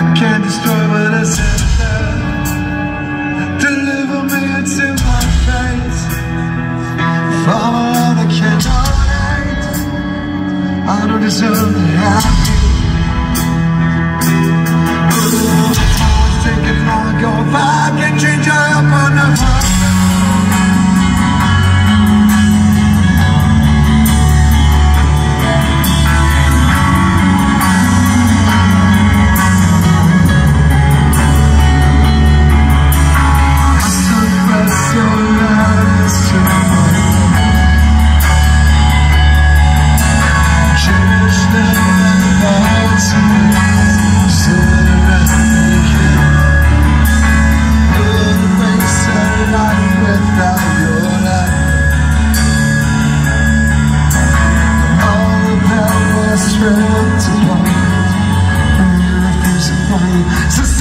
I can't destroy what I said. Deliver me to my fate. All I I don't deserve to have stripped apart And you refuse to find